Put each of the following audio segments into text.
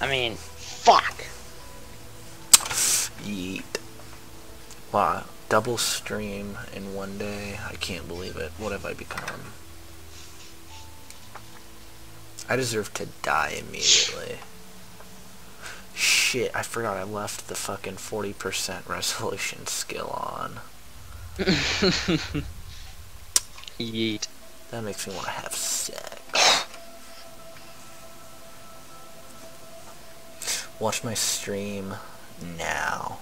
I mean, fuck. Yeet. Wow, double stream in one day. I can't believe it. What have I become? I deserve to die immediately. Shit, I forgot I left the fucking 40% resolution skill on. Yeet. That makes me want to have sex. Watch my stream now.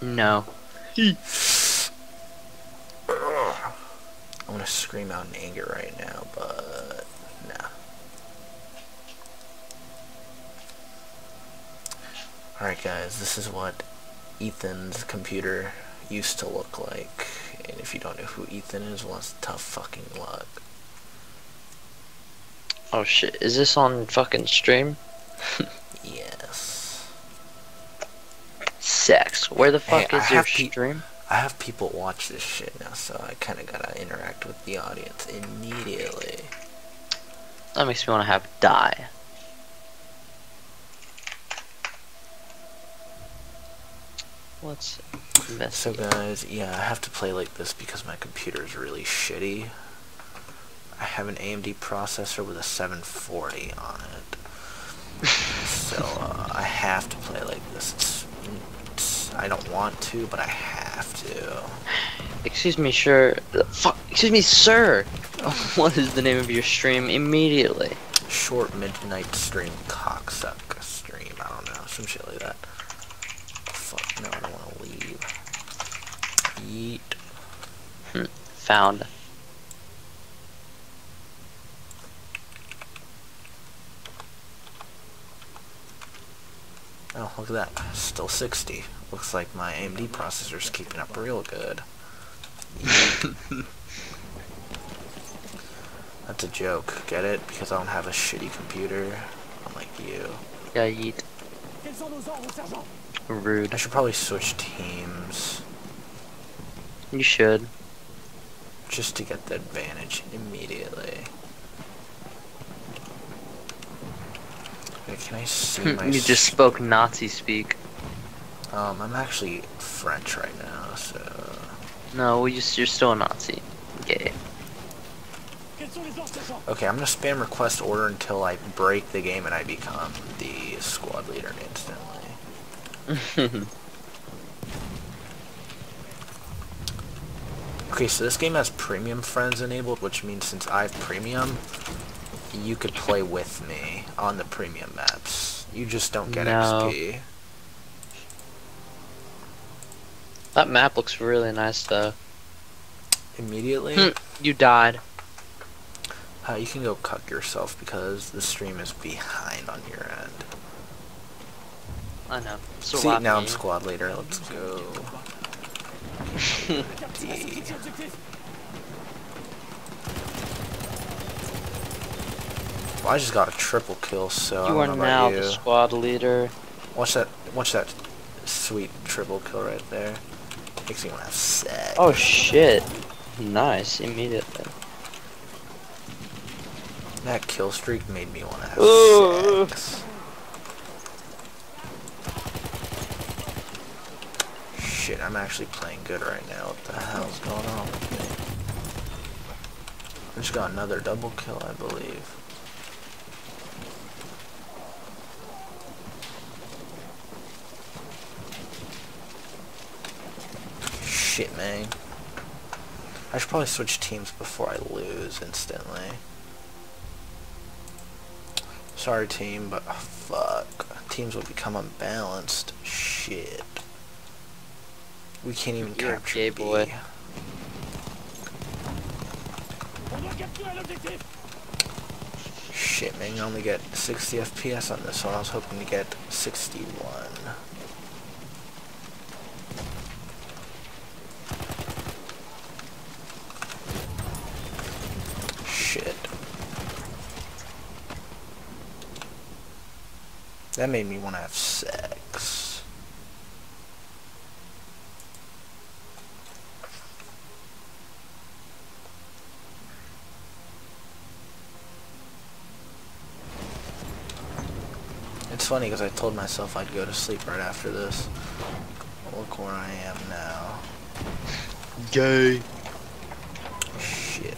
No. I'm gonna scream out in anger right now, but nah. Alright guys, this is what Ethan's computer used to look like. And if you don't know who Ethan is, well, it's tough fucking luck. Oh shit, is this on fucking stream? Yes. Sex. Where the Hey, fuck I is your have pe- stream? I have people watch this shit now, so I kind of gotta interact with the audience immediately. That makes me want to have die. Let's So guys, yeah, I have to play like this because my computer is really shitty. I have an AMD processor with a 740 on it. So uh, I have to play like this. It's, it's, I don't want to, but I have to. Excuse me, sir. Fuck. Excuse me, sir. what is the name of your stream? Immediately. Short midnight stream cocksuck stream. I don't know, some shit like that. Fuck, no, I don't want to leave. Yeet. Found. Oh, look at that. Still 60. Looks like my AMD processor's keeping up real good. That's a joke. Get it? Because I don't have a shitty computer. Unlike you. Yeah, yeet. Rude. I should probably switch teams. You should. Just to get the advantage immediately. Okay, can I see my... you just spoke Nazi speak. Um, I'm actually French right now, so... No, you're still a Nazi. Gay. Okay, I'm gonna spam request order until I break the game and I become the squad leader instantly. Okay, so this game has premium friends enabled, which means since I have premium, you could play with me on the premium maps. You just don't get No. XP. that map looks really nice though. Immediately, Hmm, you died. uh, you can go cuck yourself because the stream is behind on your end. I know. So See, now I'm squad leader. Let's go. D. Well, I just got a triple kill, so I You don't are know now you. the squad leader. Watch that! Watch that sweet triple kill right there. Makes me want to have sex. Oh shit. Nice, immediately. That kill streak made me want to have Ooh. sex. Shit, I'm actually playing good right now. What the hell's going on with me? I just got another double kill, I believe. Shit, man. I should probably switch teams before I lose instantly. Sorry, team, but oh, fuck. Teams will become unbalanced. Shit. We can't even You're a capture B. boy. Shit, man, you only get 60 FPS on this one. I was hoping to get 61. Shit. That made me want to have sex. It's funny because I told myself I'd go to sleep right after this. Look where I am now. Gay. Shit.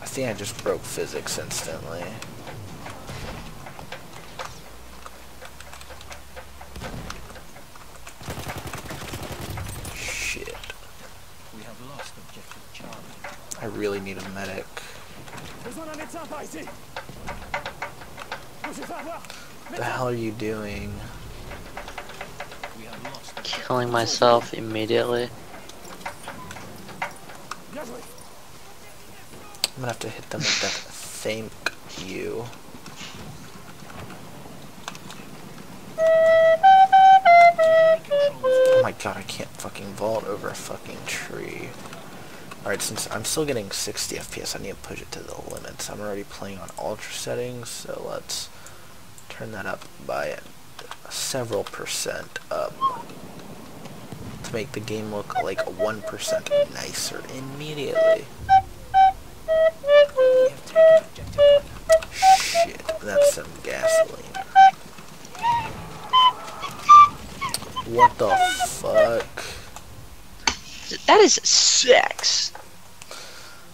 I think I just broke physics instantly. Shit. We have lost objective Charlie. I really need a medic. Besoin d'un médecin par ici Monsieur Farbois What the hell are you doing? We have lost the Killing myself immediately. I'm gonna have to hit them with that thank you. Oh my god, I can't fucking vault over a fucking tree. Alright, since I'm still getting 60 FPS, I need to push it to the limits. I'm already playing on ultra settings, so let's turn that up by several percent up to make the game look like 1% nicer immediately. Shit, that's some gasoline. What the fuck? That is sex.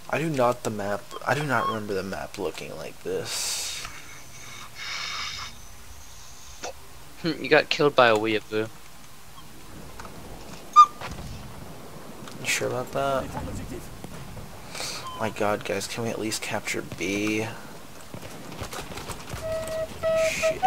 I do not the map. I do not remember the map looking like this. Hmm, You got killed by a weeaboo. You sure about that? My god, guys, can we at least capture B? Shit.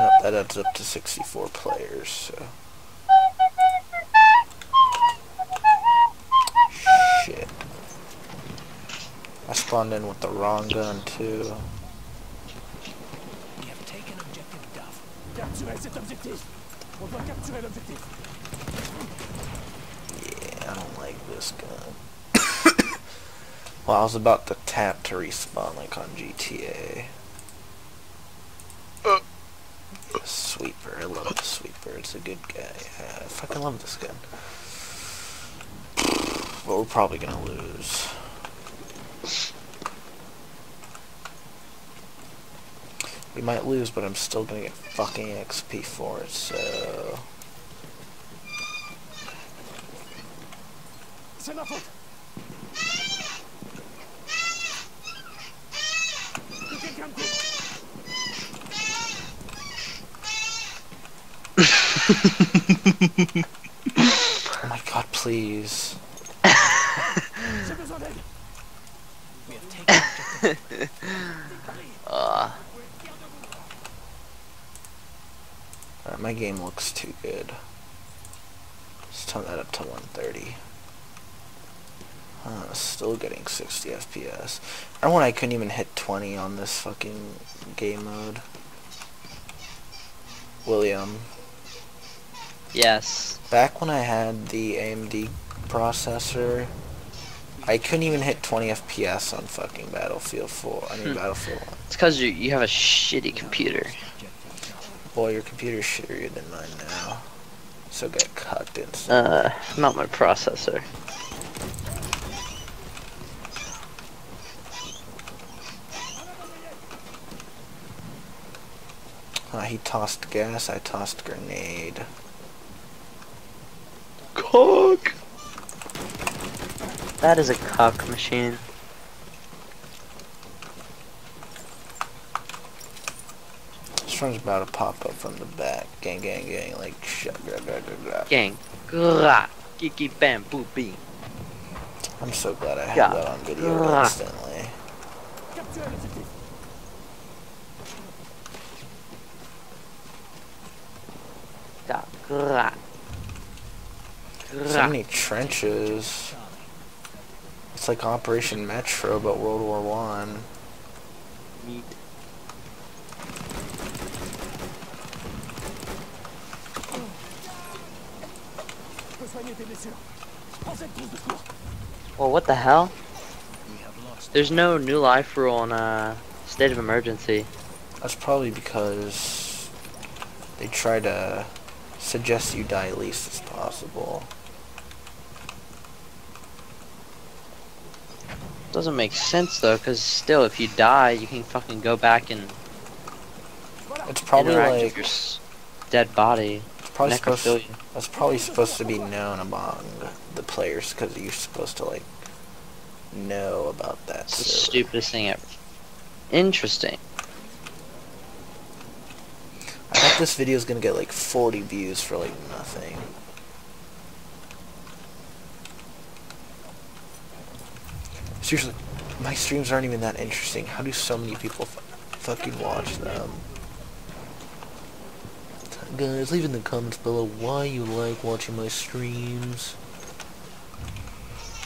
Nope, that adds up to 64 players, so. Shit. I spawned in with the wrong gun, too. We have taken objective Duff. Capturez cet objectif On doit capturer l'objectif Yeah, I don't like this gun. well, I was about to tap to respawn like on GTA. Sweeper, I love the sweeper. It's a good guy. Uh, I fucking love this gun. But we're probably gonna lose. We might lose, but I'm still gonna get fucking XP for it, so... C'est ma Oh my god, please. Uh, my game looks too good. Let's turn that up to 130. Uh, still getting 60 FPS. I remember when I couldn't even hit 20 on this fucking game mode. William, yes. back when I had the AMD processor, I couldn't even hit 20 FPS on fucking Battlefield 4. I mean Hmm. Battlefield 1. It's because you, you have a shitty computer. Boy, your computer's shittier than mine now. So get cucked instantly. Uh, not my processor. Uh, he tossed gas, I tossed grenade. Cock! That is a cock machine. This one's about to pop up from the back. Gang, gang, gang, like shut, gra, gra, gra, gra. Gang. Gra. Kiki bam boo bee. I'm so glad I have Yeah. that on video Gra. instantly. Capturez l'objectif Da. Gra. So many trenches. It's like Operation Metro, but World War One. Meat. Je peux soigner tes blessures Prends cette trousse de secours Well, what the hell? We have lost There's no new life rule in uh, state of emergency. That's probably because they try to suggest you die at least as possible. Doesn't make sense though, because still, if you die, you can fucking go back and It's probably like with your dead body. it's probably supposed to, that's probably supposed to be known among the players because you're supposed to like know about that. It's the stupidest thing ever. Interesting. I bet this video is gonna get like 40 views for like nothing. Seriously, my streams aren't even that interesting. How do so many people f- fucking watch them? Guys, leave in the comments below why you like watching my streams.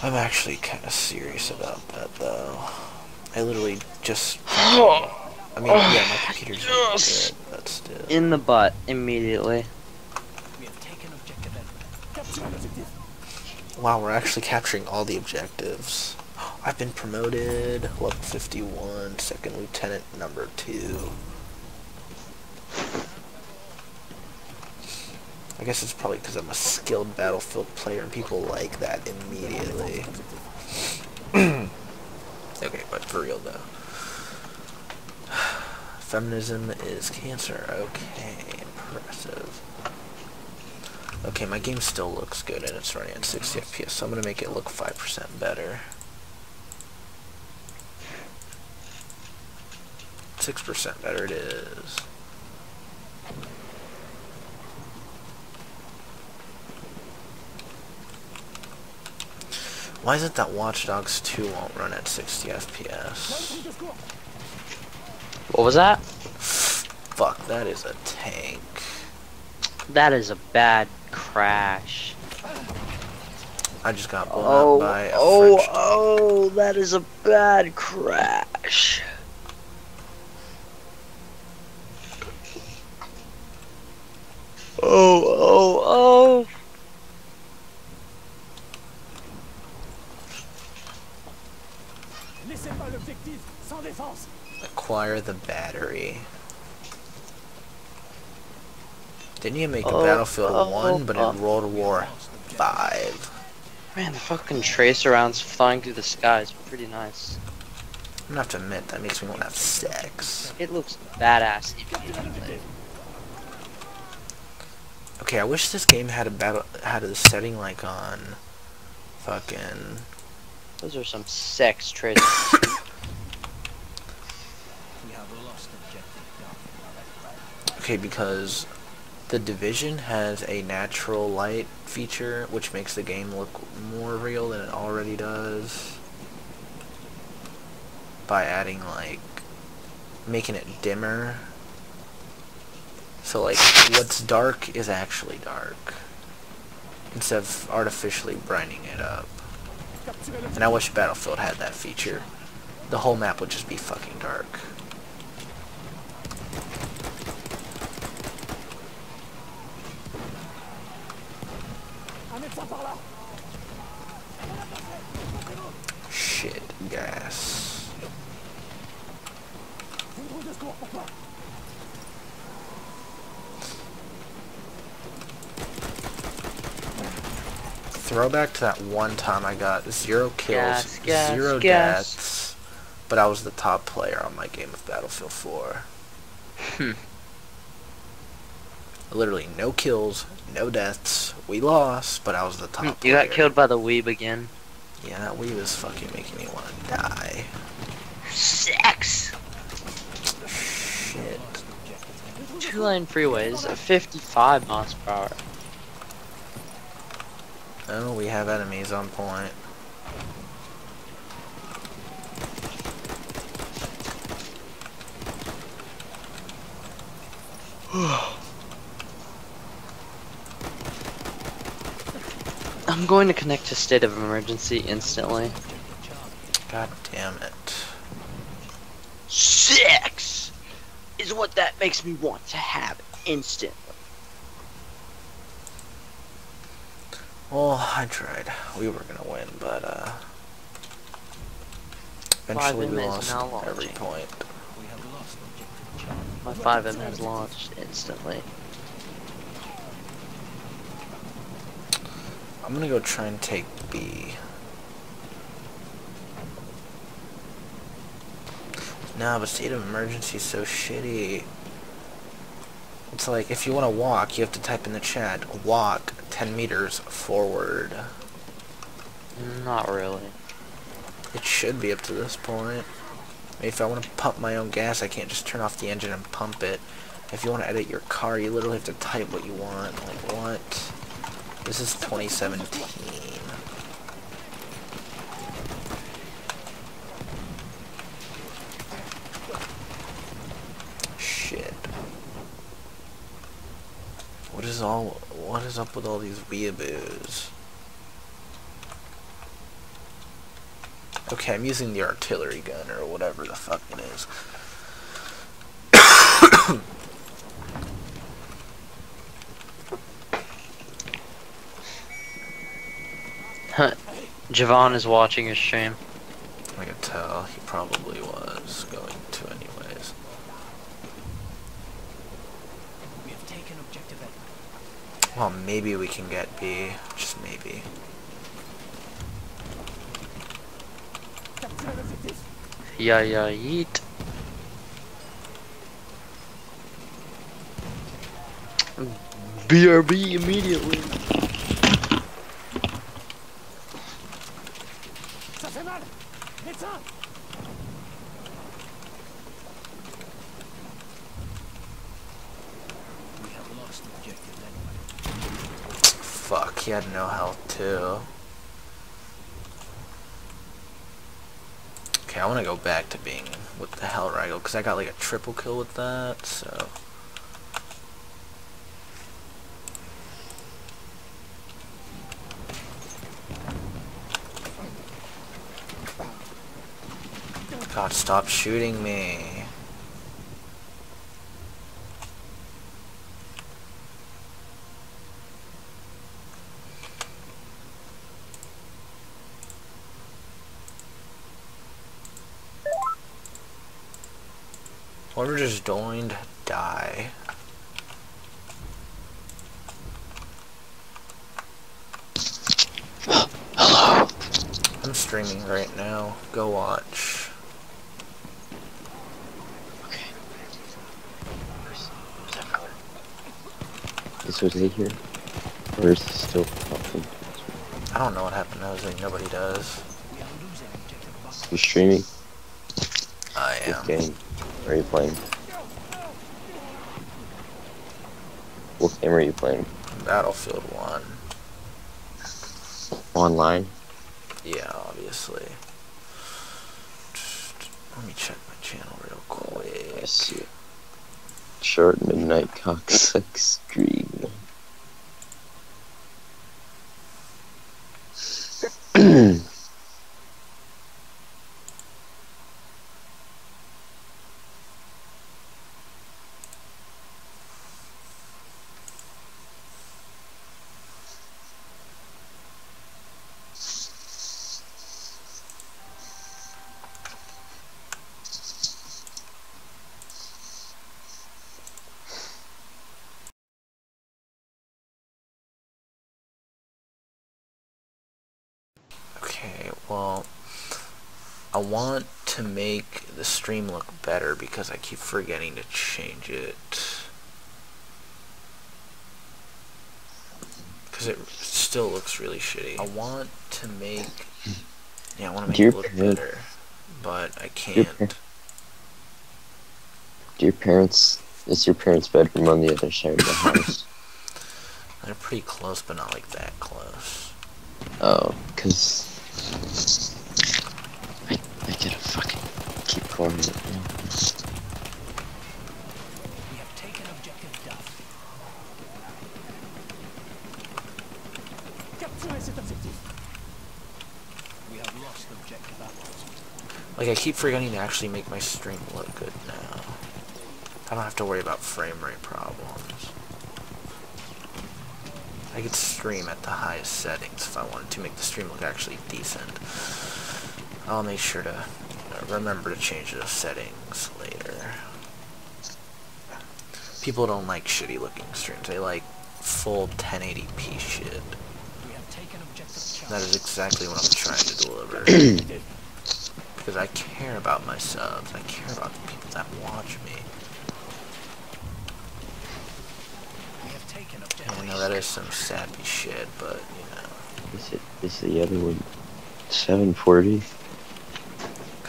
I'm actually kind of serious about that though. I literally just. I mean, yeah, my computer's not Yes. good, but still. In the butt immediately. We have taken objective Alpha. Capturez l'objectif. Wow, we're actually capturing all the objectives. I've been promoted. Level 51, second lieutenant number 2. I guess it's probably because I'm a skilled battlefield player and people like that immediately. okay, but for real though. Feminism is cancer. Okay, impressive. Okay, my game still looks good and it's running at 60 FPS, so I'm gonna make it look 5% better. 6% better it is. Why is it that Watch Dogs 2 won't run at 60 FPS? Truc de secours. What was that? Fuck, that is a tank. That is a bad crash. I just got blown Oh, up by a oh, French oh, that is a bad crash. Oh, oh, oh. Laissez pas l'objectif sans défense. Acquire the battery. Didn't you make a Oh, Battlefield oh, 1, but oh. in World War 5? Man, the fucking tracer rounds flying through the sky is pretty nice. I'm gonna have to admit, that makes me want to have sex. It looks badass immediately. Okay, I wish this game had a battle had a setting like on fucking Those are some sex tracers. We have lost objective Okay, because the Division has a natural light feature, which makes the game look more real than it already does. By adding, like, making it dimmer. So, like, what's dark is actually dark. Instead of artificially brightening it up. And I wish Battlefield had that feature. The whole map would just be fucking dark. Throwback to that one time I got zero kills, Gas, gas, zero gas. deaths, but I was the top player on my game of Battlefield 4. Hmm. Literally no kills, no deaths. We lost, but I was the top Hmm, player. you got killed by the weeb again. Yeah, that weeb was fucking making me want to die. Sex! Shit. Two lane freeways at 55 miles per hour. Oh, we have enemies on point. I'm going to connect to state of emergency instantly. God damn it. Sex is what that makes me want to have instantly. Well, I tried. We were gonna win, but uh, eventually we lost now every point. We have lost. My FiveM has launched instantly. I'm gonna go try and take B. Nah, but state of emergency is so shitty. It's like, if you want to walk, you have to type in the chat, walk 10 meters forward. Not really. It should be up to this point. If I want to pump my own gas, I can't just turn off the engine and pump it. If you want to edit your car, you literally have to type what you want. Like, what? This is 2017. Shit. What is all, what is up with all these weeaboos? Okay, I'm using the artillery gun or whatever the fuck it is. Javon is watching your stream. I can tell he probably was going to anyways. We have taken objective A. Well, maybe we can get B. Just maybe. Yeah, yeah, yeet. BRB immediately. Ça fait mal. Médecin. We have lost objective anyway. Fuck, he had no health too. Okay, I want to go back to being with the Hellriegel because I got like a triple kill with that, so. God, stop shooting me. Whoever just joined, die. Hello. I'm streaming right now. Go watch. Okay. Is Jose here? Or is he still talking? I don't know what happened to Jose. Nobody does. We are losing objective Buffalo. You streaming I this am. game? Are you playing? What game are you playing? Battlefield 1. Online? Yeah, obviously. Just, let me check my channel real oh, quick. I see it. Short midnight cocksuck screen. Okay, well, I want to make the stream look better because I keep forgetting to change it. Because it still looks really shitty. I want to make, yeah, I want to make Dear it look parent- better, but I can't. Do your parents... Is your parents' bedroom on the other side of the house? They're pretty close, but not like that close. Oh, because... I, I gotta fucking keep quiet. We have taken objective Duff. Capturez cet objectif. We have lost objective Apples. Like, I keep forgetting to actually make my stream look good now. I don't have to worry about frame rate problems. I could stream at the highest settings if I wanted to make the stream look actually decent. I'll make sure to uh, remember to change the settings later. People don't like shitty looking streams. They like full 1080p shit. We have taken objective That Charlie. is exactly what I'm trying to deliver. because I care about my subs. I care about the people that watch me. We have taken And objective. I know that is some sappy shit, but you know. Is it? Is the other one 740?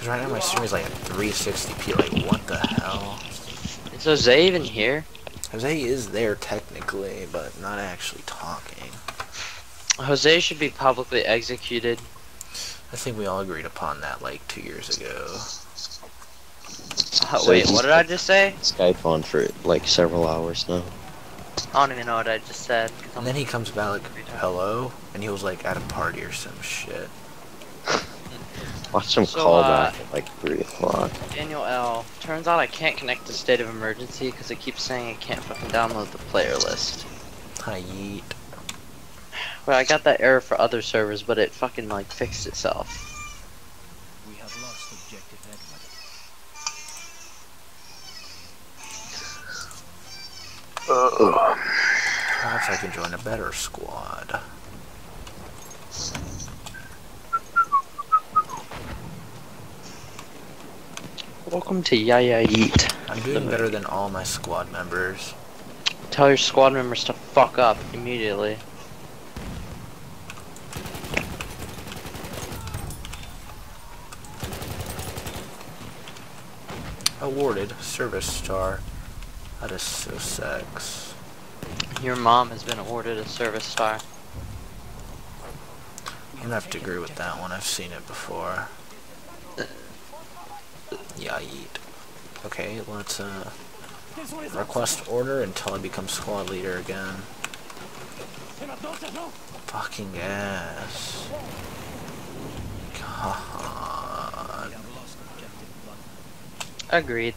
Because right now my stream is like at 360p. Like, what the hell? Is Jose even here? Jose is there technically, but not actually talking. Jose should be publicly executed. I think we all agreed upon that like two years ago. Uh, So wait, what did I just say? Skype on for like several hours now. I don't even know what I just said. And then he comes back like, hello? And he was like at a party or some shit. Watch him So, call uh, back at like 3 o'clock. Daniel L. Turns out I can't connect to State of Emergency because it keeps saying I can't fucking download the player list. Hi, yeet. Well, I got that error for other servers, but it fucking like fixed itself. We have lost objective Edward. Perhaps I can join a better squad. Welcome to Yaya Eat. I'm doing better than all my squad members. Tell your squad members to fuck up immediately. Awarded Service Star. That is so sex. Your mom has been awarded a service star. I'm gonna have to agree with that one. I've seen it before. Yeah, eat. Okay, let's uh, Quels sont les autres request order until I become squad leader again. Et maintenant, sergent Fucking ass. God. We have lost objective one. Agreed.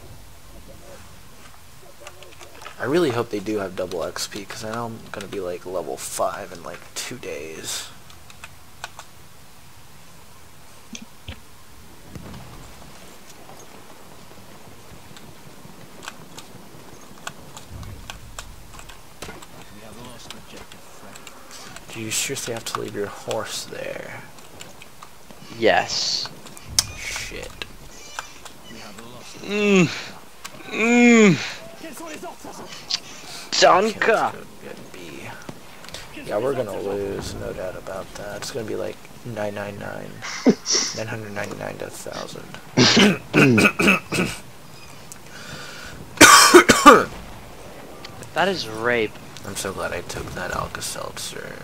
I really hope they do have double XP because I know I'm gonna be like level 5 in like two days. We have lost objective Fred. Do you seriously have to leave your horse there? Yes. Shit. We have lost. Mmm. Mmm. Quels sont les ordres, sergent Okay, let's Danka. go get B. Quels Yeah, we're gonna lose, no doubt about that. It's gonna be like 999, 999 to 1000. That is rape. I'm so glad I took that Alka-Seltzer.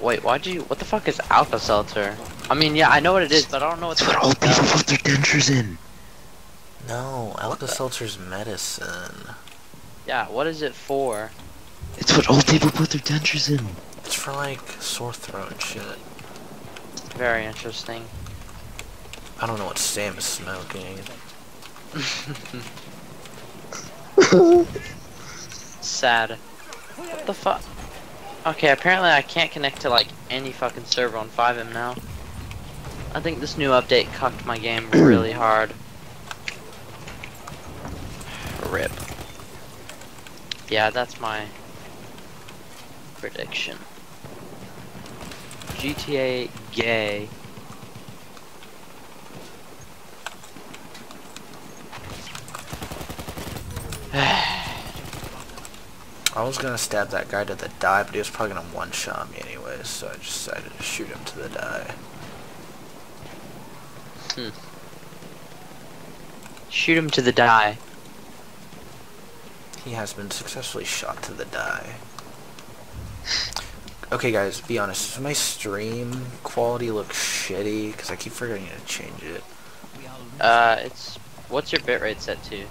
Wait, why'd you? What the fuck is Alka Seltzer? I mean, yeah, I know what it is, but I don't know what the fuck it does. put their dentures in. No, Alka-Seltzer's medicine. Yeah, what is it for? It's what old people put their dentures in. It's for like sore throat and shit. Very interesting. I don't know what Sam is smoking. Sad. What the fuck? Okay, apparently I can't connect to like any fucking server on FiveM now. I think this new update cucked my game really hard. Rip. Yeah, that's my prediction. GTA gay. I was gonna stab that guy to the die, but he was probably gonna one-shot me anyways, so I just decided to shoot him to the die. Shoot him to the die. He has been successfully shot to the die. Okay guys, be honest, does my stream quality look shitty? Because I keep forgetting to change it. We are losing. Uh, it's what's your bitrate set to?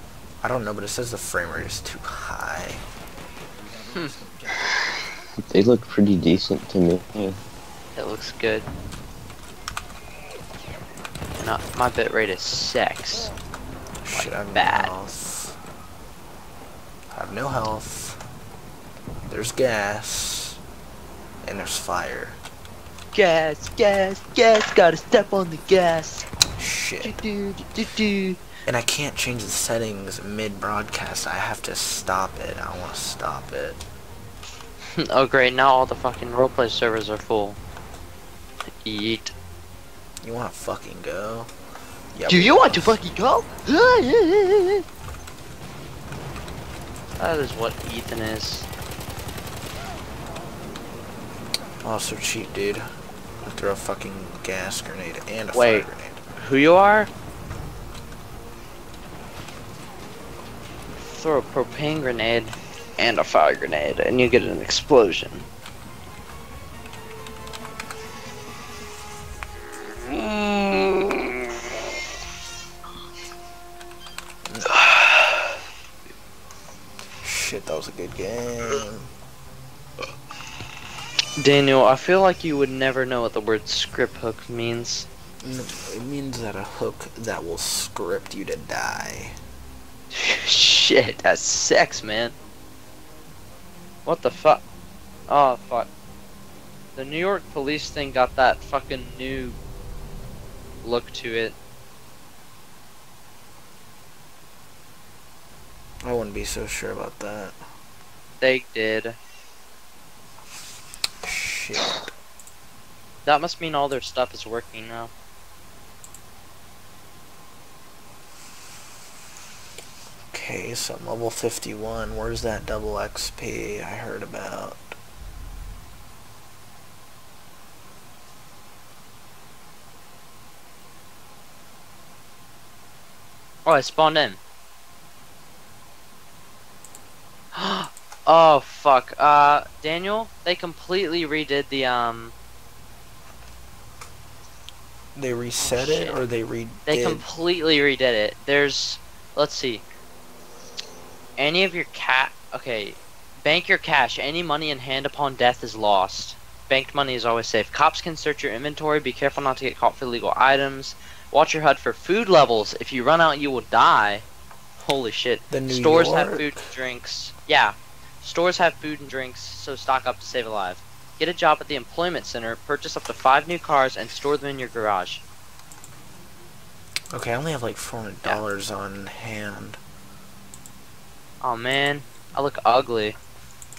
I don't know, but it says the frame rate is too high. We have lost objective. They look pretty decent to me. Yeah. It looks good. No, uh, my bitrate is sex. Shit, I have bad. no health. I have no health. There's gas. And there's fire. Gas, gas, gas. Gotta step on the gas. Shit. Do, do, do, do. And I can't change the settings mid-broadcast. I have to stop it. I want to stop it. oh great! Now all the fucking roleplay servers are full. Eat. You wanna fucking go? Yeah, Do you want to fucking go? That is what Ethan is. Oh, so cheap, dude. I throw a fucking gas grenade and a Wait. fire grenade. Who you are? Throw a propane grenade and a fire grenade, and you get an explosion. Shit, that was a good game. Daniel, I feel like you would never know what the word script hook means. It means that a hook that will script you to die. Shit, that's sex, man. What the fuck? Oh, fuck. The New York police thing got that fucking new look to it. I wouldn't be so sure about that. They did. Shit. That must mean all their stuff is working now. Okay, so I'm level 51. Where's that double XP I heard about? Oh, I spawned in. oh, fuck. Uh, Daniel, they completely redid the, um, They reset it or they redid? They completely redid it. There's, let's see. Any of your cat, okay, bank your cash. Any money in hand upon death is lost. Banked money is always safe. Cops can search your inventory. Be careful not to get caught for illegal items. Watch your HUD for food levels. If you run out, you will die. Holy shit. the New Stores York? have food and drinks. Yeah. Stores have food and drinks, so stock up to save a life. Get a job at the employment center, purchase up to five new cars, and store them in your garage. Okay, I only have like $400 on hand. Oh man, I look ugly.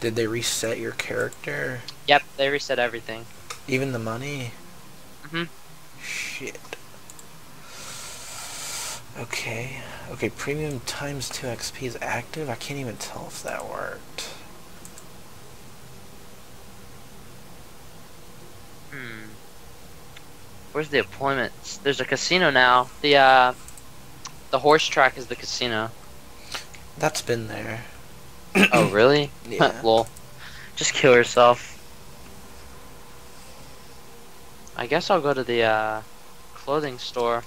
Did they reset your character? Yep, they reset everything. Even the money? Mm-hmm. Shit. Okay. Okay, premium times 2 XP is active? I can't even tell if that worked. Hmm. Where's the appointments? There's a casino now. The uh, the horse track is the casino. That's been there. oh really? Yeah. Lol. Just kill yourself. I guess I'll go to the uh, clothing store.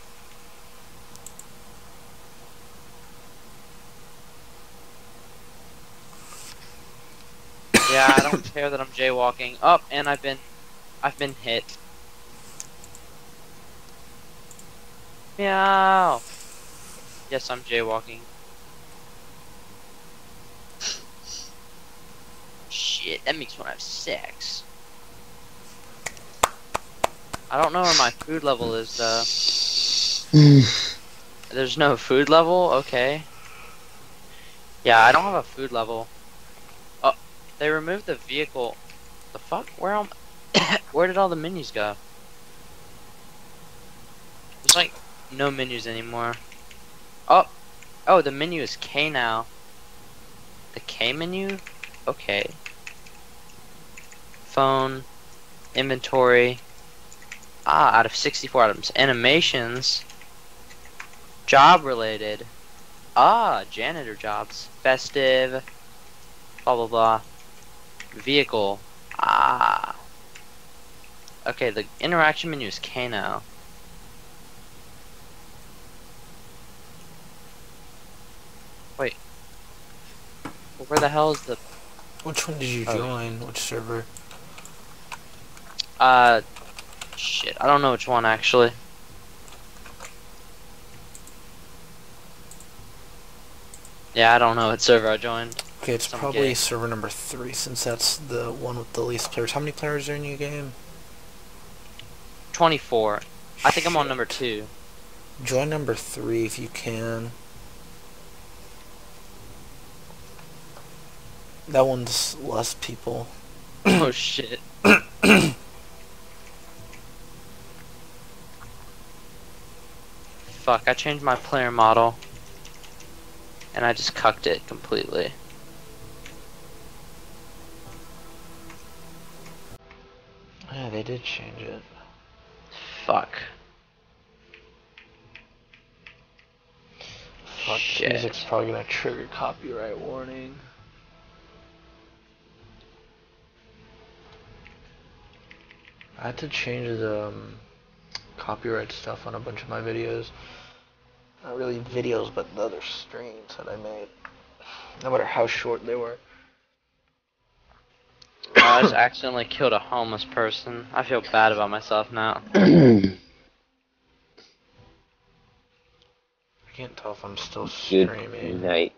Yeah, I don't care that I'm jaywalking. Up, oh, and I've been, I've been hit. Meow. Yes, I'm jaywalking. Shit, that makes to have sex. I don't know where my food level is though. There's no food level? Okay. Yeah, I don't have a food level. Oh, they removed the vehicle. The fuck? Where am Where did all the menus go? There's like no menus anymore. Oh, oh, the menu is K now. The K menu? Okay. Phone, inventory. Ah, out of 64 items. Animations. Job related. Ah, janitor jobs. Festive. Blah blah blah. Vehicle. Ah. Okay, the interaction menu is K now. Wait. Where the hell is the Which one did you Oh. join? Which server? Uh shit, I don't know which one actually. Yeah, I don't know what server I joined. Okay, it's Some probably gay. server number 3 since that's the one with the least players. How many players are in your game? 24. I think I'm on number 2. Join number 3 if you can. That one's less people. oh shit. fuck, I changed my player model. And I just cucked it completely. Yeah, they did change it. Fuck. Fuck, Shit. music's probably gonna trigger copyright warning. I had to change the um, copyright stuff on a bunch of my videos. Not really videos, but the other streams that I made. No matter how short they were. I just accidentally killed a homeless person. I feel bad about myself now. I can't tell if I'm still Good streaming. night.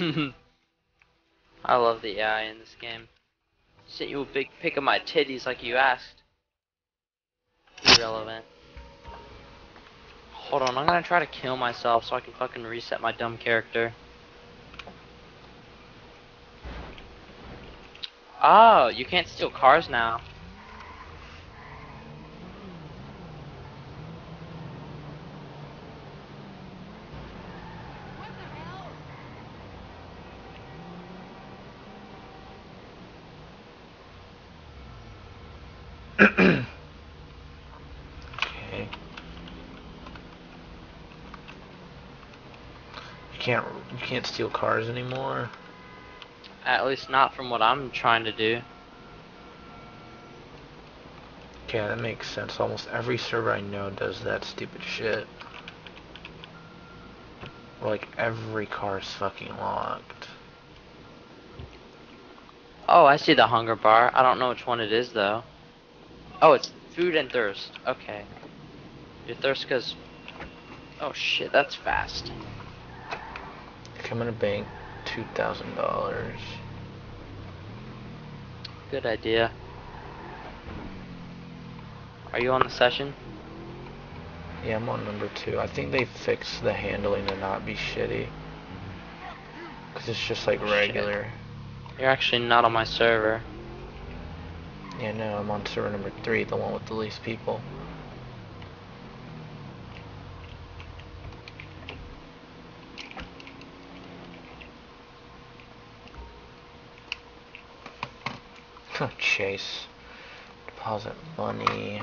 I love the AI in this game. Sent you a big pic of my titties like you asked. Irrelevant. Hold on, I'm gonna try to kill myself so I can fucking reset my dumb character. Oh, you can't steal cars now. Okay. You can't steal cars anymore. At least not from what I'm trying to do. Okay, that makes sense. Almost every server I know does that stupid shit. Like every car is fucking locked. Oh, I see the hunger bar. I don't know which one it is though. Oh, it's food and thirst. Okay. Your thirst goes... Oh shit, that's fast. I'm gonna bank two thousand dollars. Good idea. Are you on the session? Yeah, I'm on number two. I think they fixed the handling to not be shitty. Cause it's just like Shit. regular. You're actually not on my server. Yeah, no, I'm on server number three, the one with the least people. Chase. Deposit money.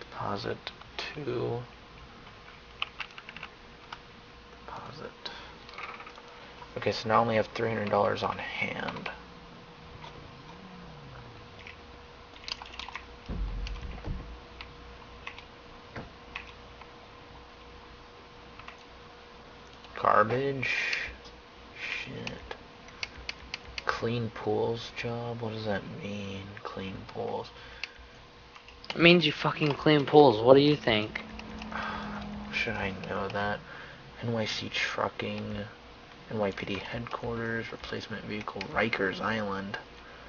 Deposit two. Deposit. Okay, so now I only have $300 on hand. Garbage. Shit. Clean pools job? What does that mean? Clean pools. It means you fucking clean pools. What do you think? Should I know that? NYC Trucking. NYPD Headquarters. Replacement Vehicle. Rikers Island.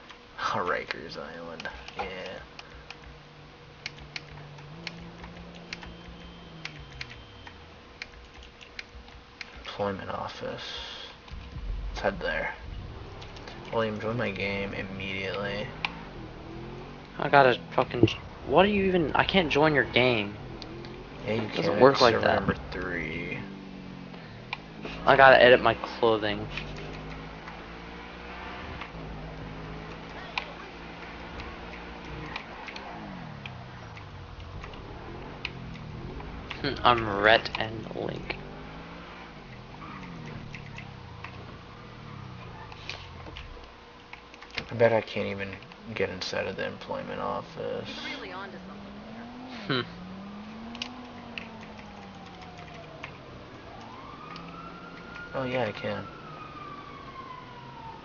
Rikers Island. Yeah. Employment Office. Let's head there. Well, I enjoy my game immediately. I gotta fucking. What do you even? I can't join your game. Yeah, you Doesn't can. work like that. Number three. I gotta edit my clothing. Hmm, I'm Rhett and Link. I bet I can't even get inside of the employment office. really onto something there. Hmm. Oh yeah, I can.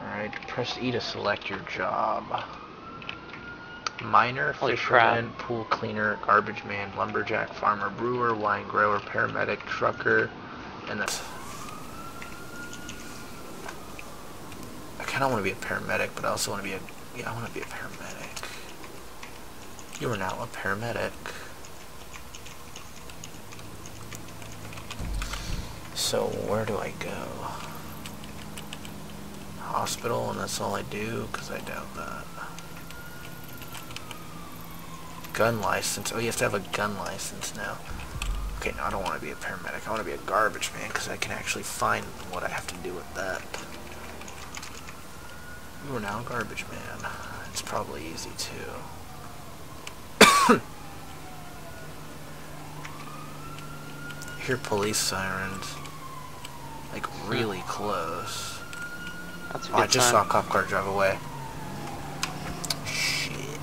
Alright, press E to select your job. Miner, Holy crap. fisherman, pool cleaner, garbage man, lumberjack, farmer, brewer, wine grower, paramedic, trucker, and that's... kind of want to be a paramedic, but I also want to be a... Yeah, I want to be a paramedic. You are now a paramedic. So, where do I go? hospital and that's all I do? Because I doubt that. Gun license. Oh, you have to have a gun license now. Okay, no, I don't want to be a paramedic. I want to be a garbage man because I can actually find what I have to do with that. You are now a garbage man. It's probably easy too. Hear police sirens. Like really close. Oh, I just sign. saw a cop car drive away. Shit.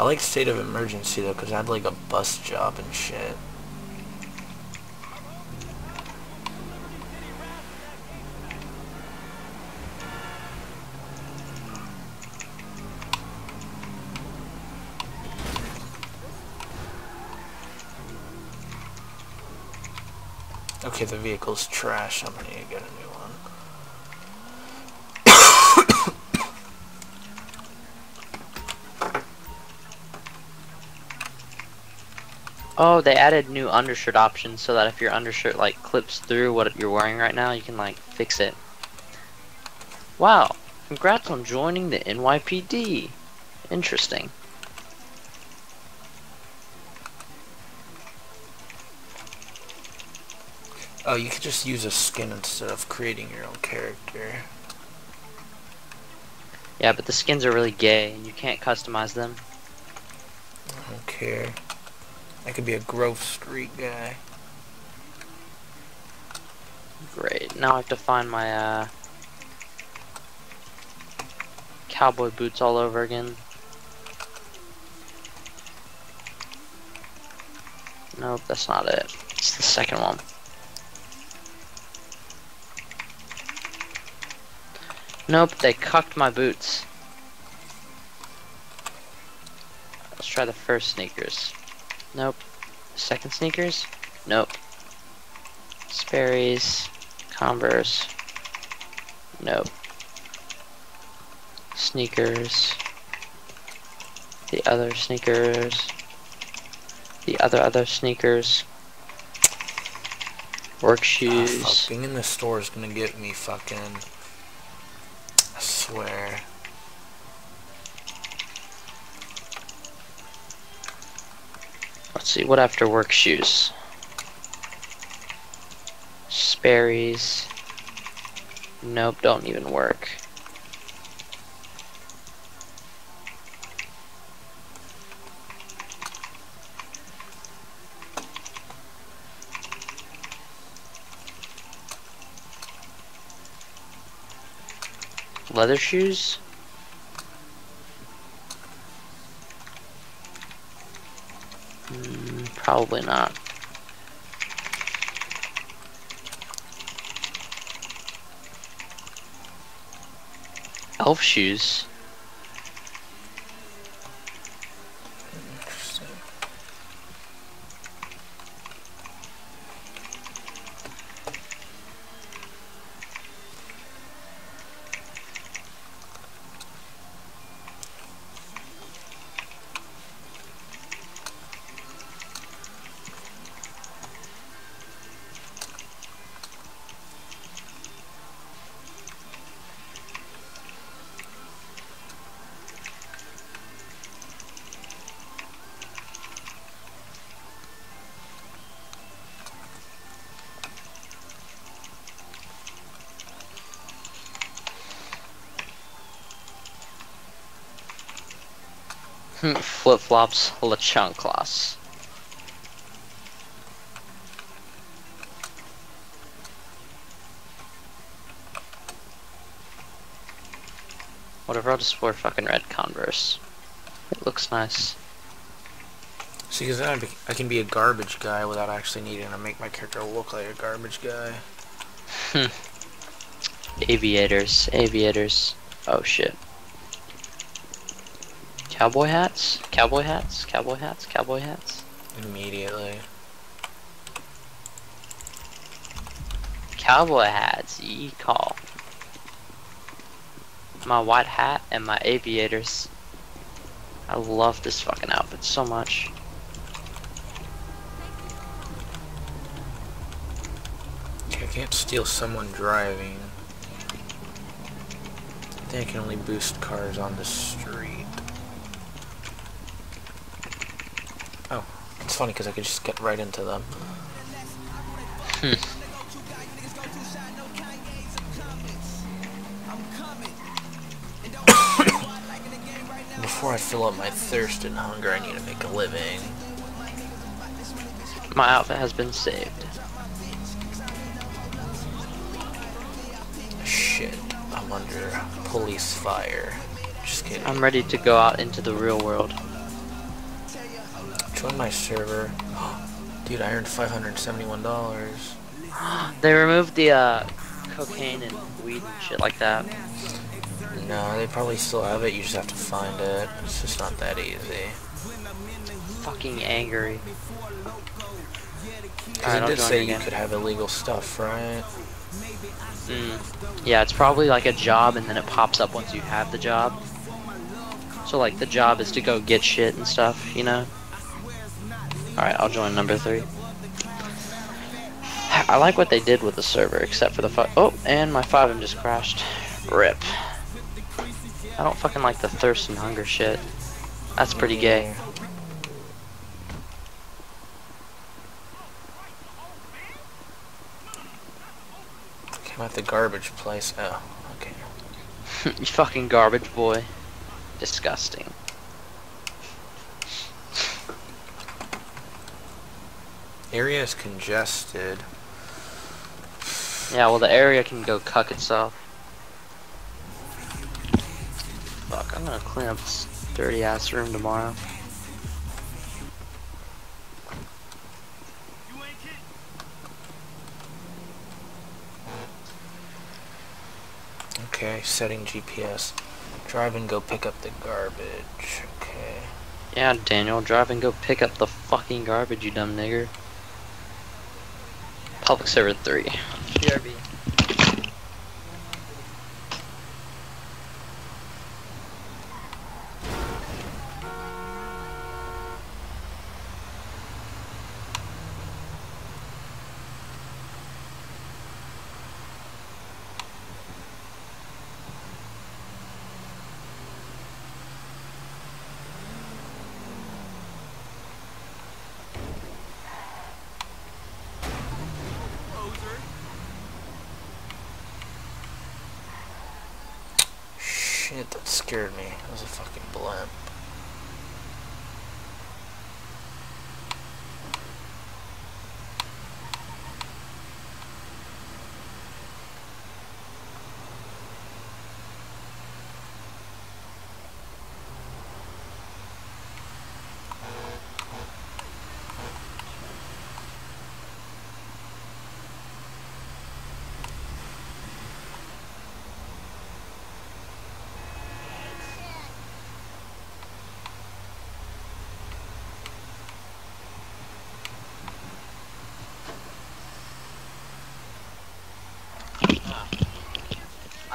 I like state of emergency though, cause I had like a bus job and shit. Okay, the vehicle's trash. I'm gonna get a new Oh, they added new undershirt options so that if your undershirt like clips through what you're wearing right now, you can like fix it. Wow, congrats on joining the NYPD. Interesting. Oh, you could just use a skin instead of creating your own character. Yeah, but the skins are really gay and you can't customize them. I don't care. I could be a Grove Street guy. Great. Now I have to find my uh cowboy boots all over again. Nope, that's not it. It's the second one. Nope, they cucked my boots. Let's try the first sneakers. Nope. Second sneakers? Nope. Sperry's, Converse. Nope. Sneakers. The other sneakers. The other other sneakers. Work Ah, shoes. being in the store is gonna get me fucking. I swear. Let's see, what after work shoes? Sperry's. Nope, don't even work. Leather shoes? Probably not. Elf shoes? Flops, LeChunklas. Whatever, I'll just wear fucking red Converse. It looks nice. See, because then I can be a garbage guy without actually needing to make my character look like a garbage guy. Hmm. Aviators, aviators. Oh shit. Cowboy hats? Cowboy hats? Cowboy hats? Cowboy hats? Immediately. Cowboy hats, ye call. My white hat and my aviators. I love this fucking outfit so much. I can't steal someone driving. I think I can only boost cars on the street. Oh, it's funny because I could just get right into them. Hmm. Before I fill up my thirst and hunger, I need to make a living. My outfit has been saved. Shit, I'm under police fire. Just kidding. I'm ready to go out into the real world. Join my server. Dude, I earned $571. They removed the uh, cocaine and weed and shit like that. No, they probably still have it. You just have to find it. It's just not that easy. Fucking angry. Because it did say you you could have illegal stuff, right? Mm. Yeah, it's probably like a job and then it pops up once you have the job. So like the job is to go get shit and stuff, you know? Alright, I'll join number three. I like what they did with the server, except for the fu- Oh, and my FiveM just crashed. Rip. I don't fucking like the thirst and hunger shit. That's pretty gay. I'm at the garbage place. Oh, okay. you fucking garbage boy. Disgusting. Area is congested. Yeah, well the area can go cuck itself. Fuck, I'm gonna clean up this dirty ass room tomorrow. Okay, setting GPS. Drive and go pick up the garbage. Okay. Yeah, Daniel, drive and go pick up the fucking garbage, you dumb nigger. Public server 3. BRB. Shit, that scared me. That was a fucking blimp.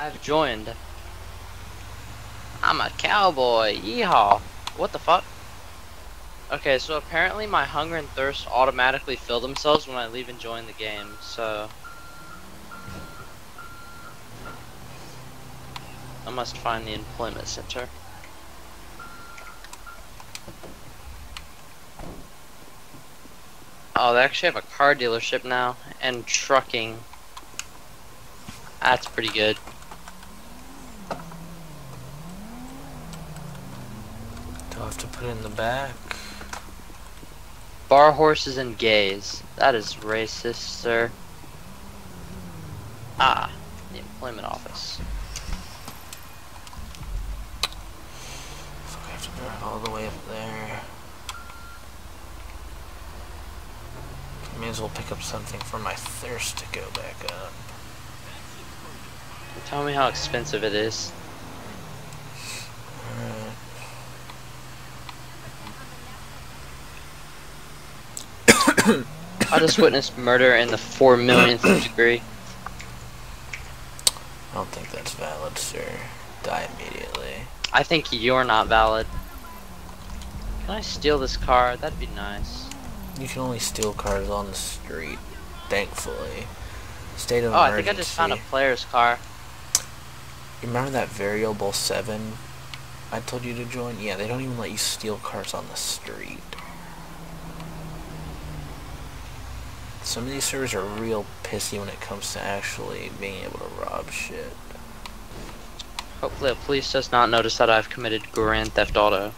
I've joined. I'm a cowboy. Yeehaw. What the fuck? Okay, so apparently my hunger and thirst automatically fill themselves when I leave and join the game, so... I must find the employment center. Oh, they actually have a car dealership now, and trucking. That's pretty good. Do I have to put it in the back? Bar horses and gays. That is racist, sir. Ah, the employment office. Fuck, I have to drive all the way up there. May as well pick up something for my thirst to go back up. Tell me how expensive it is. Alright. I just witnessed murder in the four millionth degree. I don't think that's valid, sir. Die immediately. I think you're not valid. Can I steal this car? That'd be nice. You can only steal cars on the street, thankfully. State of Oh, I think I just found a player's car. You remember that variable 7 I told you to join? Yeah, they don't even let you steal cars on the street. Some of these servers are real pissy when it comes to actually being able to rob shit. Hopefully, the police does not notice that I've committed Grand Theft Auto.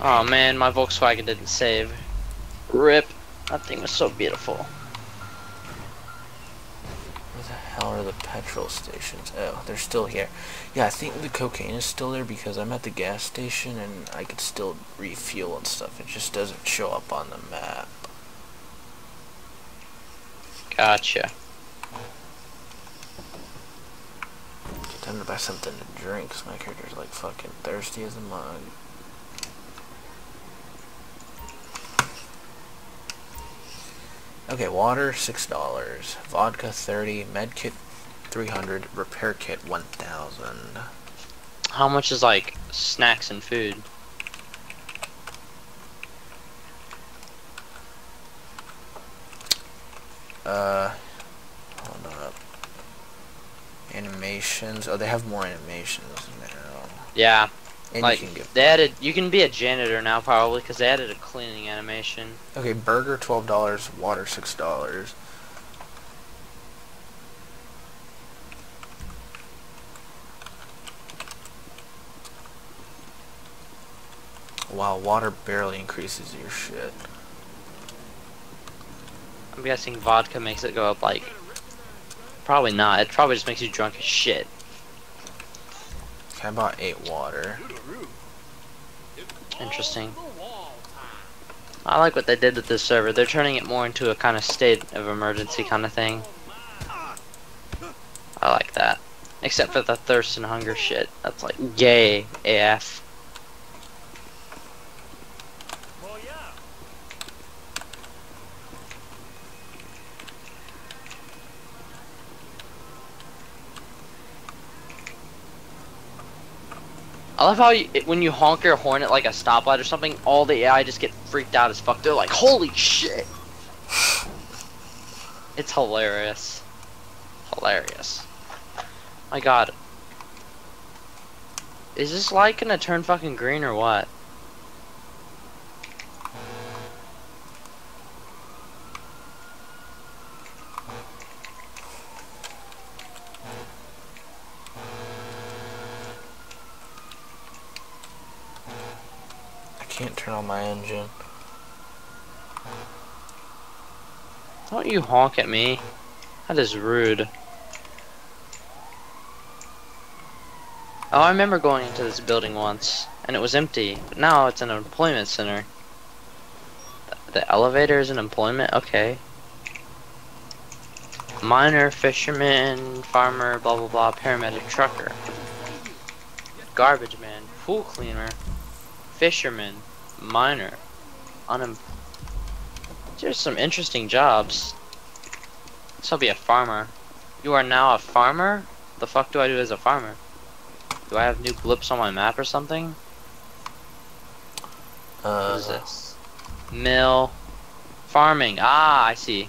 Oh man, my Volkswagen didn't save. Rip. That thing was so beautiful. Where the hell are the petrol stations? Oh, they're still here. Yeah, I think the cocaine is still there because I'm at the gas station and I could still refuel and stuff. It just doesn't show up on the map. Gotcha. Time to buy something to drink 'cause my character's like fucking thirsty as a mug. Okay, water six dollars, vodka thirty, med kit three hundred, repair kit one thousand. How much is like snacks and food? Uh, hold up. Animations. Oh, they have more animations now. Yeah, And like you can get they added. You can be a janitor now probably because they added a cleaning animation. Okay, burger twelve dollars, water six dollars. Wow, water barely increases your shit. I'm guessing vodka makes it go up like. Probably not. It probably just makes you drunk as shit. Okay, I bought eight water. Interesting. I like what they did with this server. They're turning it more into a kind of state of emergency kind of thing. I like that. Except for the thirst and hunger shit. That's like gay AF. Oh yeah. I love how you, when you honk your horn at like a stoplight or something, all the AI just get freaked out as fuck. They're like, holy shit! It's hilarious. Hilarious. My god. Is this light gonna turn fucking green or what? I can't turn on my engine. Don't you honk at me. That is rude. Oh, I remember going into this building once, and it was empty, but now it's an employment center. The, the elevator is an employment? Okay. Miner, fisherman, farmer, blah blah blah, paramedic, trucker. Garbage man, pool cleaner, fisherman, miner, unem- there's some interesting jobs. This will be a farmer. You are now a farmer? The fuck do I do as a farmer? Do I have new blips on my map or something? Uh, What is this? Mill. Farming. Ah, I see.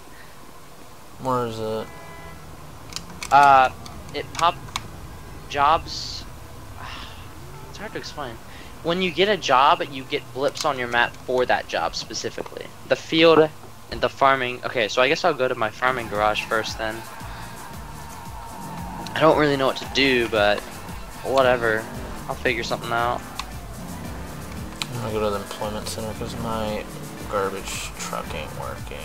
Where is it? Uh, it pop jobs. It's hard to explain. When you get a job, you get blips on your map for that job specifically. The field and the farming. Okay, so I guess I'll go to my farming garage first then. I don't really know what to do, but whatever. I'll figure something out. I'm gonna go to the employment center because my garbage truck ain't working.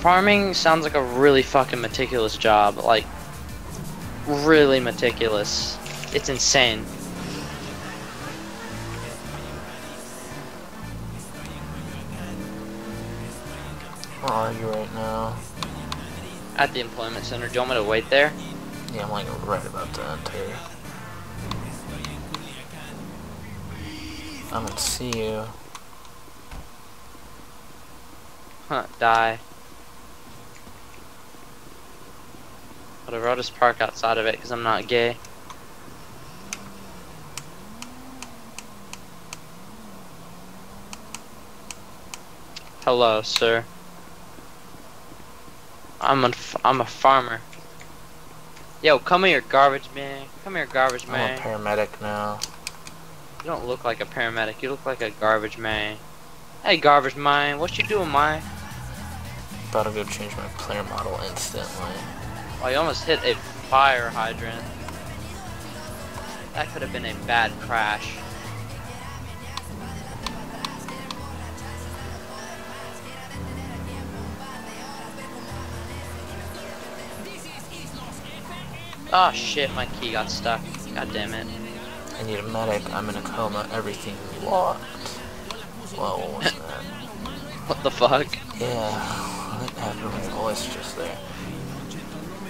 Farming sounds like a really fucking meticulous job. Like, really meticulous. It's insane. Right now? At the employment center. Do you want me to wait there? Yeah, I'm like right about to enter. I'm gonna see you. Huh, die. Whatever, I'll just park outside of it because I'm not gay. Hello, sir. I'm a, I'm a farmer. Yo, come here, garbage man. Come here, garbage man. I'm a paramedic now. You don't look like a paramedic. You look like a garbage man. Hey, garbage man. What you doing, man? About to go change my player model instantly. Oh, you almost hit a fire hydrant. That could have been a bad crash. Oh shit, my key got stuck. God damn it. I need a medic. I'm in a coma. Everything locked. Whoa, what was that? What the fuck? Yeah, what happened my voice just there?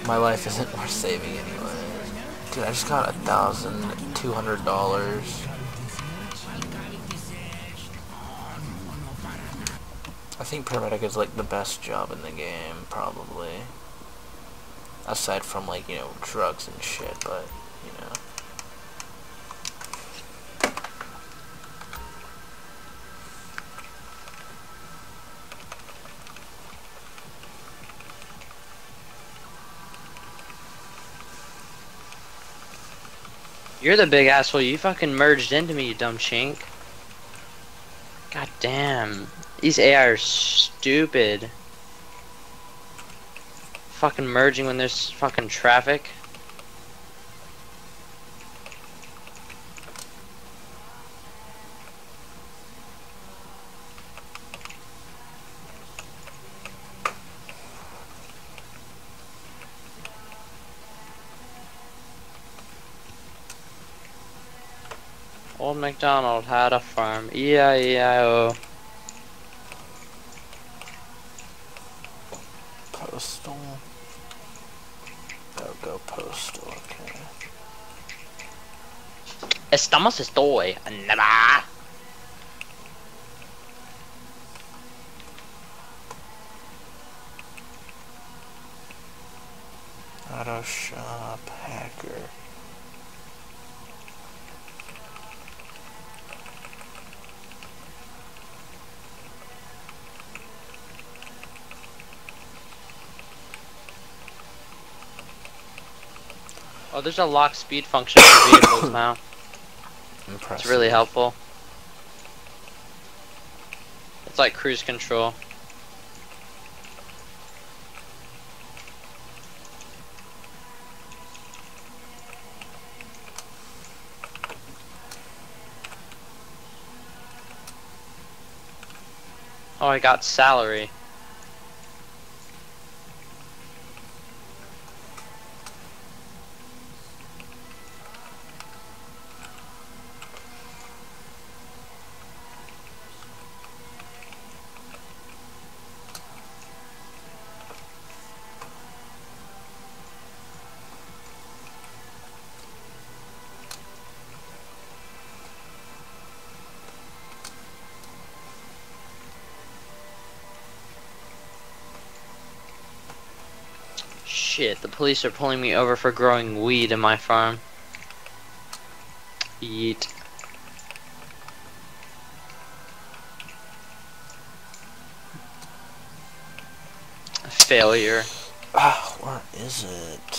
My life isn't worth saving anyway. Dude, I just got a thousand two hundred dollars. I think paramedic is like the best job in the game, probably. Aside from like, you know, drugs and shit, but, you know. You're the big asshole. You fucking merged into me, you dumb chink. God damn. These AI are stupid. Fucking merging when there's fucking traffic. Old MacDonald had a farm. E-I-E-I-O. Postal. Go, go postal, okay. Estamos estoy. Nada. Auto shop hacker. Oh, there's a lock speed function for vehicles now. Impressive. It's really helpful. It's like cruise control. Oh, I got salary. Police are pulling me over for growing weed in my farm. Yeet. Failure. Ah, where is it?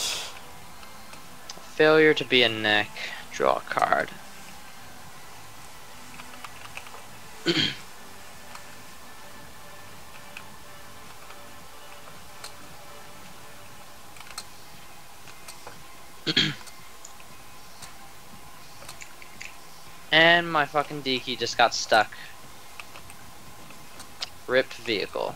Failure to be a neck. Draw a card. my fucking D key just got stuck. Ripped vehicle.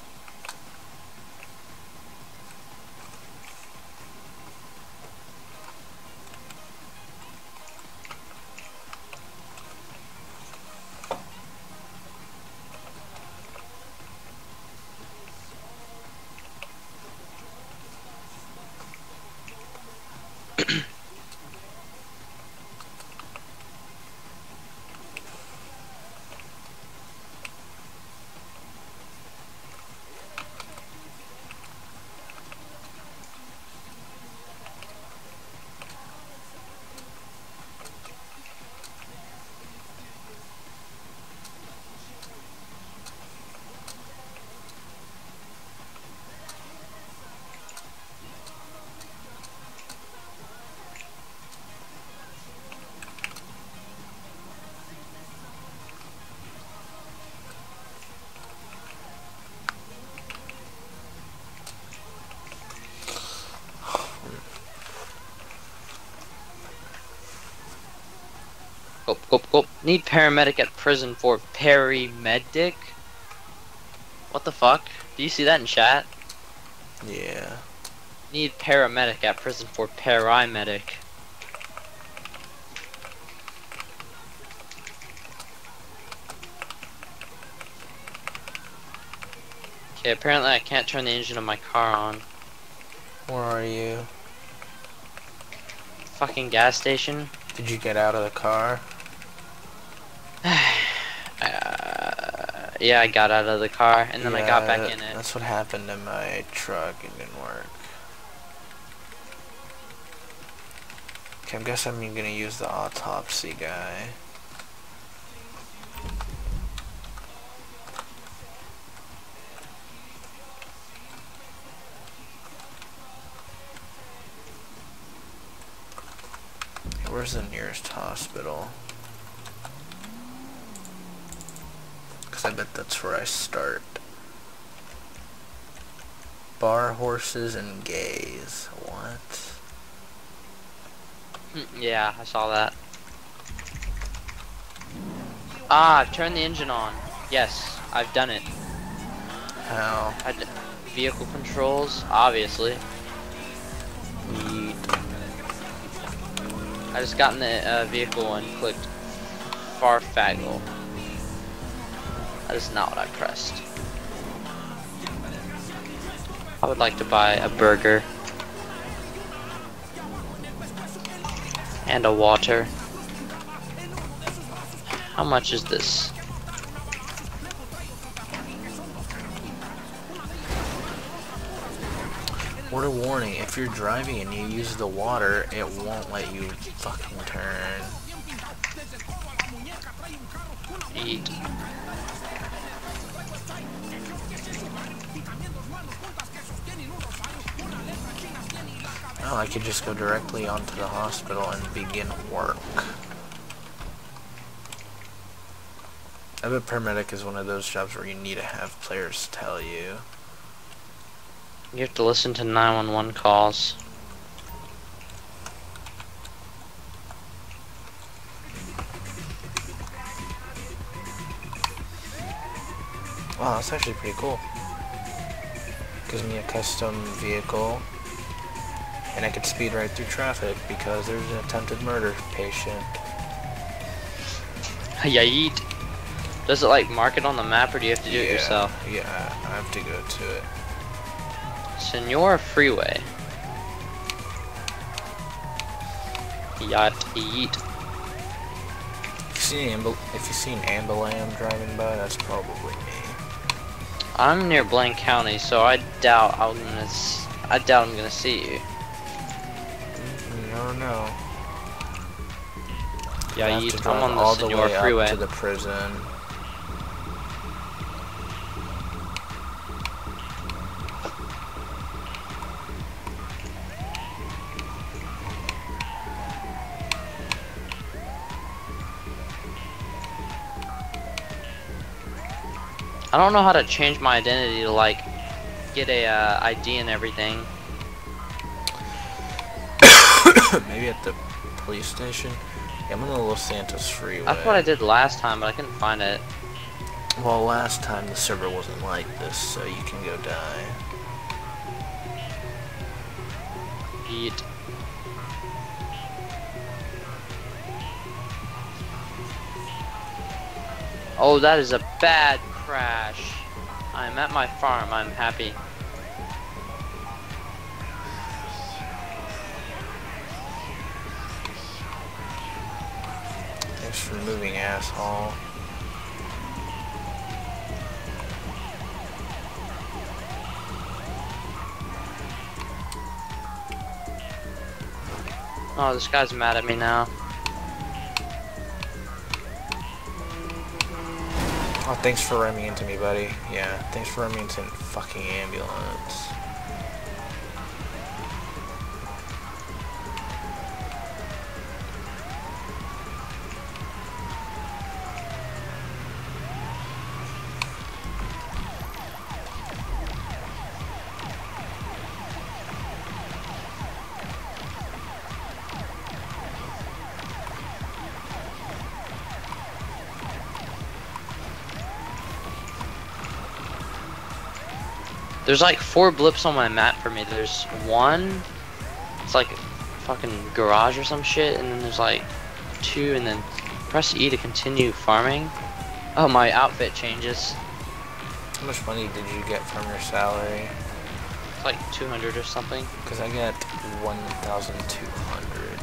Go, go, go. Need paramedic at prison for paramedic? What the fuck? Do you see that in chat? Yeah. Need paramedic at prison for paramedic. Okay, apparently I can't turn the engine of my car on. Where are you? Fucking gas station. Did you get out of the car? Uh, yeah, I got out of the car and then I got back in it. That's what happened to my truck. It didn't work. Okay, I guess I'm gonna use the autopsy guy. Where's the nearest hospital? I bet that's where I start. Bar horses and gays. What? Hmm, yeah, I saw that. Ah, turn the engine on. Yes, I've done it. How? I d- vehicle controls, obviously. I just got in the uh, vehicle and clicked Farfaggle. That is not what I pressed. I would like to buy a burger. And a water. How much is this? Word of warning, if you're driving and you use the water, it won't let you fucking turn. Eat. Oh, I could just go directly onto the hospital and begin work. I bet paramedic is one of those jobs where you need to have players tell you. You have to listen to 911 calls. Wow, that's actually pretty cool. Gives me a custom vehicle. And I could speed right through traffic because there's an attempted murder patient. Yeah, eat. Does it like mark it on the map or do you have to do it yourself? Yeah, I have to go to it. Senora Freeway. Yacht eat. If you see an, ambul- if you see an ambulam driving by, that's probably me. I'm near Blaine County, so I doubt I'm gonna. S- I doubt I'm gonna see you. You never know. I Yeah, have you. to I'm on the all the way Freeway. up to the prison. I don't know how to change my identity to like get a uh, ID and everything. Maybe at the police station. Yeah, I'm on the Los Santos Freeway. That's what I did last time, but I couldn't find it. Well, last time the server wasn't like this, so you can go die. Eat. Oh, that is a bad crash. I'm at my farm. I'm happy. Thanks for moving, asshole. Oh, this guy's mad at me now. Oh, thanks for running into me, buddy. Yeah, thanks for running into fucking ambulance. There's like four blips on my map for me. There's one, it's like fucking garage or some shit, and then there's like two, and then press E to continue farming. Oh, my outfit changes. How much money did you get from your salary? It's like 200 or something. Because I get 1,200.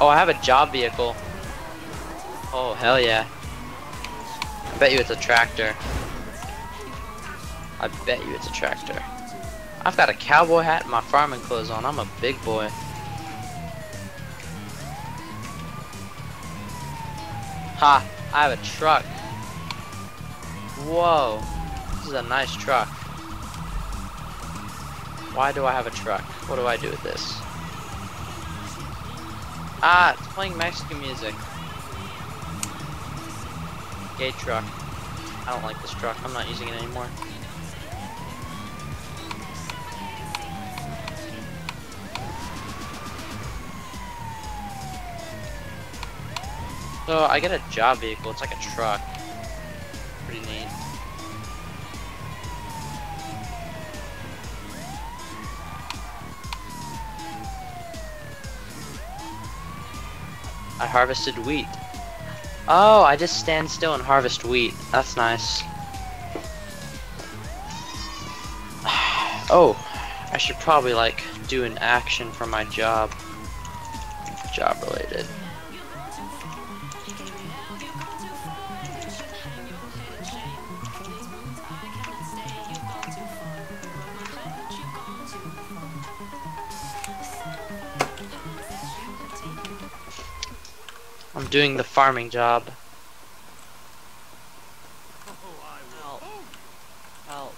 Oh, I have a job vehicle. Oh, hell yeah. I bet you it's a tractor. I bet you it's a tractor. I've got a cowboy hat and my farming clothes on. I'm a big boy. Ha! I have a truck. Whoa. This is a nice truck. Why do I have a truck? What do I do with this? Ah, it's playing Mexican music. Gay truck. I don't like this truck. I'm not using it anymore. So I get a job vehicle. It's like a truck. I harvested wheat. Oh, I just stand still and harvest wheat. That's nice. oh, I should probably like do an action for my job. Job related. Doing the farming job. Help. Help.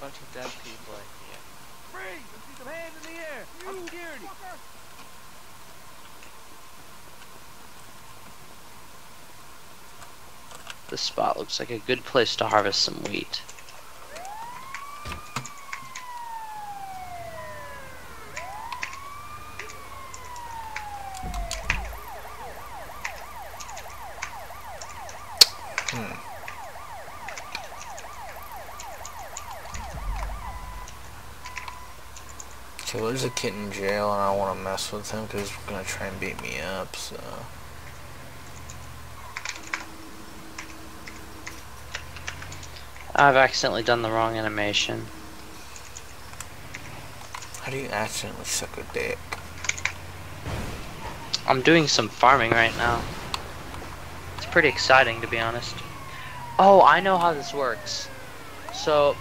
Bunch of dead people I here. Freeze! I hands in the air! I'm security! This spot looks like a good place to harvest some wheat. There's a kid in jail and I want to mess with him because he's going to try and beat me up, so... I've accidentally done the wrong animation. How do you accidentally suck a dick? I'm doing some farming right now. It's pretty exciting to be honest. Oh, I know how this works. So,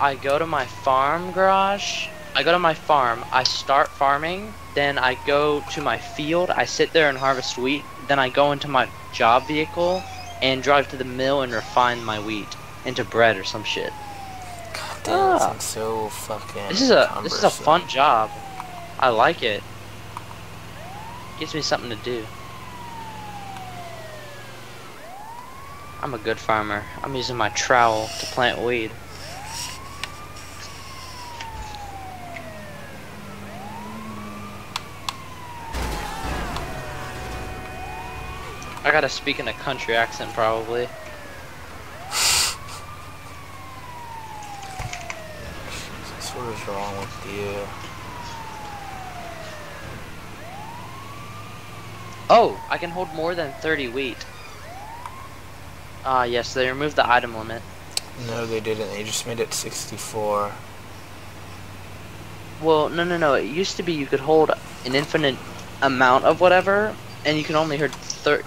I go to my farm garage. I go to my farm. I start farming. Then I go to my field. I sit there and harvest wheat. Then I go into my job vehicle and drive to the mill and refine my wheat into bread or some shit. God damn, Ah. so fucking This is a this is a fun job. I like it. Gives me something to do. I'm a good farmer. I'm using my trowel to plant weed. I gotta speak in a country accent probably. What is wrong with you? Oh, I can hold more than 30 wheat. Ah, yes, they removed the item limit. No, they didn't. They just made it 64. Well, no, no, no. It used to be you could hold an infinite amount of whatever, and you can only hold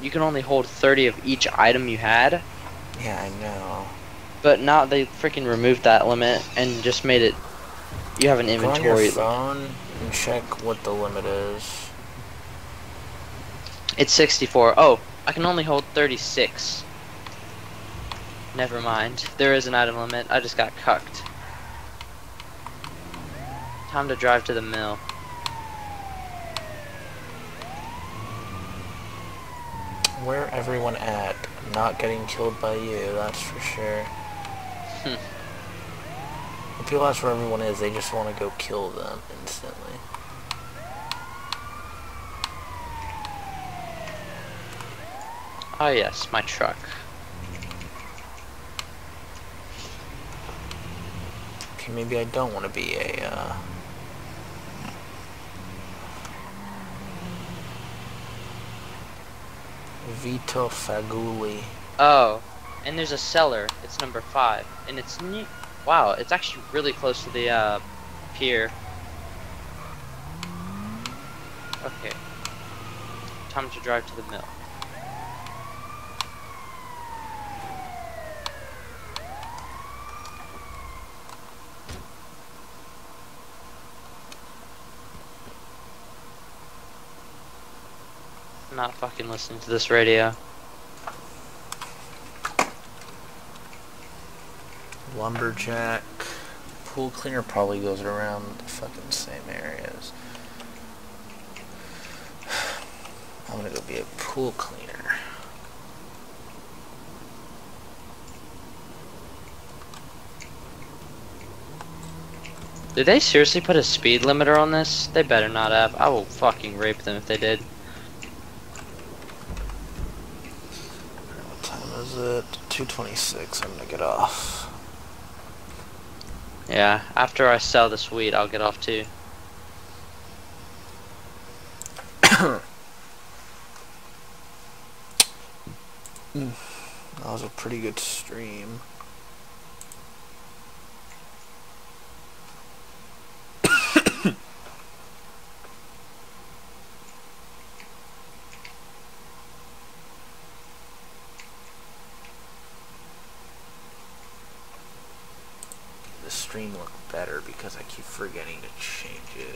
you can only hold 30 of each item you had. Yeah, I know. But now they freaking removed that limit and just made it. You have an inventory. Go on your phone and check what the limit is. It's 64. Oh, I can only hold 36. Never mind. There is an item limit. I just got cucked. Time to drive to the mill. where everyone at? Not getting killed by you, that's for sure. Hmm. If you ask where everyone is, they just want to go kill them instantly. Oh yes, my truck. Okay, maybe I don't want to be a, uh Vito Faguli. Oh, and there's a cellar. It's number five, and it's ne- wow. It's actually really close to the uh, pier. Okay. Time to drive to the mill. Not fucking listening to this radio. Lumberjack. Pool cleaner probably goes around the fucking same areas. I'm gonna go be a pool cleaner. Did they seriously put a speed limiter on this? They better not have. I will fucking rape them if they did. What time is it? 226. I'm gonna get off. Yeah, after I sell this weed, I'll get off too. That was a pretty good stream. the stream look better because I keep forgetting to change it.